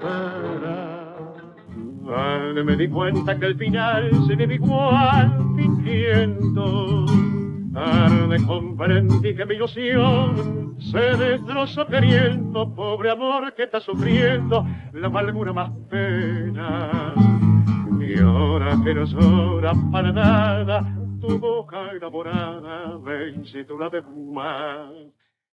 cara. Al me di cuenta que el final se me igual fingiendo. Tarde comprendí que mi ilusión se destroza queriendo, pobre amor que está sufriendo la amargura más pena. Y ahora que no llora para nada, tu boca enamorada vence tu la de fumar